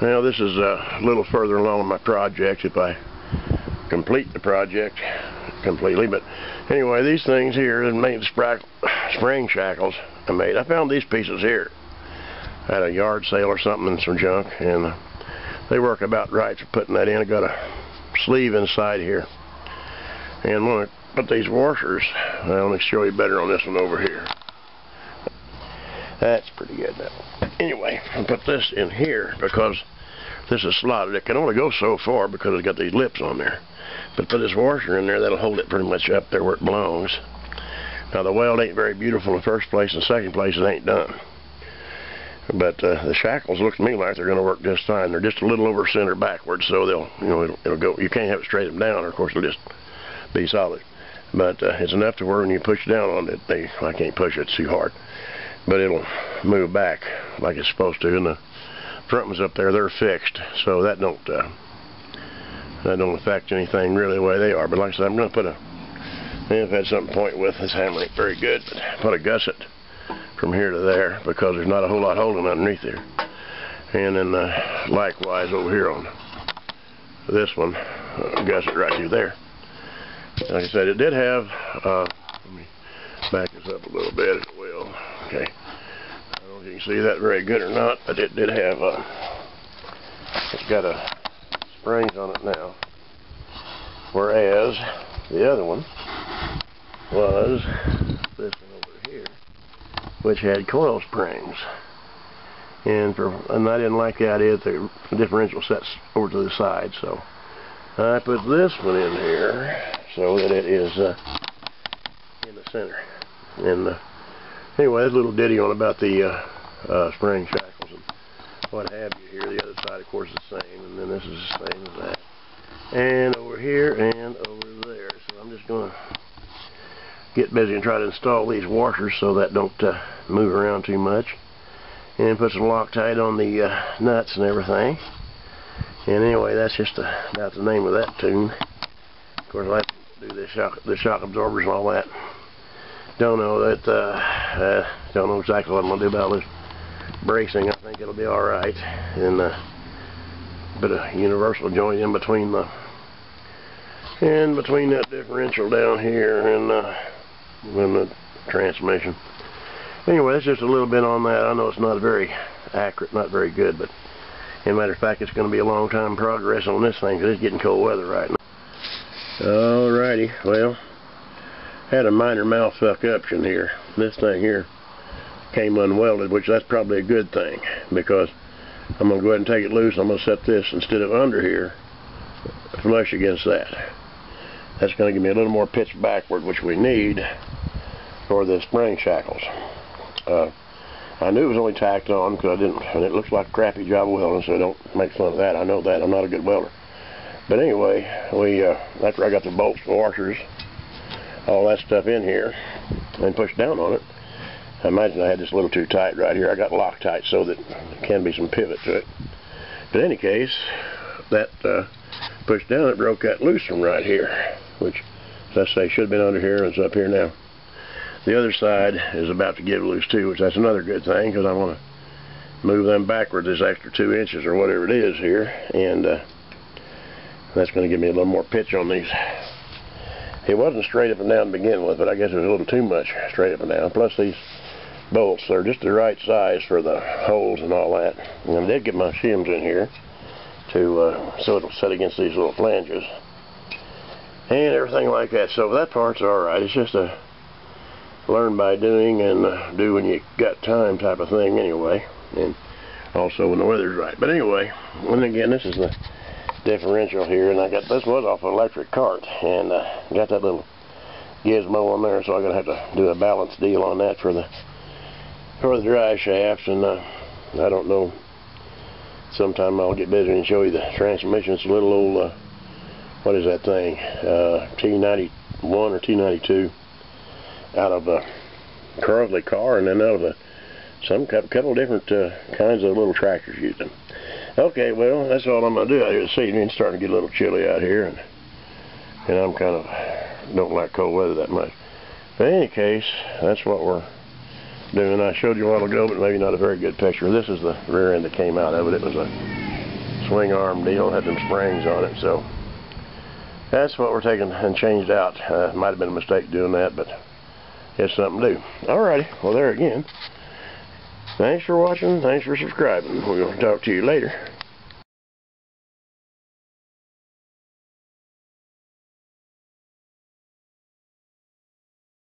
Well, this is a little further along in my project if I complete the project completely. But anyway, these things here that made spring shackles I made. I found these pieces here at a yard sale or something and some junk, and uh, they work about right for putting that in. I got a sleeve inside here, and when I put these washers, me show you better on this one over here. That's pretty good now. Anyway, I put this in here because this is slotted. It can only go so far because it's got these lips on there. But put this washer in there, that'll hold it pretty much up there where it belongs. Now the weld ain't very beautiful in the first place, and second place it ain't done. But uh, the shackles look to me like they're going to work just fine. They're just a little over center backwards, so they'll, you know, it'll, it'll go. You can't have it straight them down, or of course it'll just be solid. But uh, it's enough to where when you push down on it, they I can't push it too hard, but it'll move back like it's supposed to. And the front ones up there, they're fixed, so that don't uh, that don't affect anything really the way they are. But like I said, I'm going to put a. I've had something point with. This hammer ain't very good, but put a gusset from here to there because there's not a whole lot holding underneath there. And then uh, likewise over here on this one, uh, gusset right through there. Like I said, it did have, uh, let me back this up a little bit. Okay. I don't know if you can see that very good or not, but it did have, uh, it's got a springs on it now. Whereas the other one was this one over here, which had coil springs. And for and I didn't like the idea that the differential sets over to the side, so I put this one in here so that it is uh, in the center. And uh, anyway, a little ditty on about the uh, uh, spring shackles and what have you here. The other side, of course, is the same, and then this is the same as that. And over here and over there. So I'm just going to get busy and try to install these washers so that don't uh, move around too much and put some Loctite on the uh, nuts and everything and anyway that's just a, that's the name of that tune of course I like to do the shock, the shock absorbers and all that don't know that uh, uh, don't know exactly what I'm to do about this bracing I think it'll be alright and uh, bit of universal joint in between the in between that differential down here and uh, in the transmission. Anyway, that's just a little bit on that. I know it's not very accurate, not very good, but in matter of fact, it's going to be a long time progress on this thing because it's getting cold weather right now. Alrighty, well, had a minor mouth fuck malfunction here. This thing here came unwelded, which that's probably a good thing because I'm going to go ahead and take it loose. I'm going to set this instead of under here flush against that. That's going to give me a little more pitch backward, which we need for the spring shackles. Uh, I knew it was only tacked on because I didn't, and it looks like a crappy job of welding, so don't make fun of that. I know that. I'm not a good welder. But anyway, we uh, after I got the bolts and washers, all that stuff in here, and push down on it, I imagine I had this a little too tight right here. I got Loctite so that there can be some pivot to it. But in any case, that uh, pushed down, it broke that loose from right here which, as I say, should have been under here and it's up here now. The other side is about to give loose too, which that's another good thing because I want to move them backwards this extra two inches or whatever it is here, and uh, that's going to give me a little more pitch on these. It wasn't straight up and down to begin with, but I guess it was a little too much straight up and down. Plus these bolts, they're just the right size for the holes and all that. And I did get my shims in here to uh, so it'll set against these little flanges and everything like that. So that part's alright. It's just a learn by doing and uh, do when you got time type of thing anyway. And also when the weather's right. But anyway, and again, this is the differential here. And I got this was off an electric cart. And uh, got that little gizmo on there. So I'm to have to do a balance deal on that for the for the dry shafts. And uh, I don't know. Sometime I'll get busy and show you the transmission. It's a little old... Uh, what is that thing? Uh, T91 or T92 out of a Crosley car and then out of a some couple different uh, kinds of little tractors using. Okay, well, that's all I'm going to do out here this evening. It's starting to get a little chilly out here, and and I'm kind of don't like cold weather that much. But in any case, that's what we're doing. I showed you a while ago, but maybe not a very good picture. This is the rear end that came out of it. It was a swing arm deal, had them springs on it, so that's what we're taking and changed out. Uh, might have been a mistake doing that, but it's something to do. Alrighty, well there again. Thanks for watching. Thanks for subscribing. We'll talk to you later.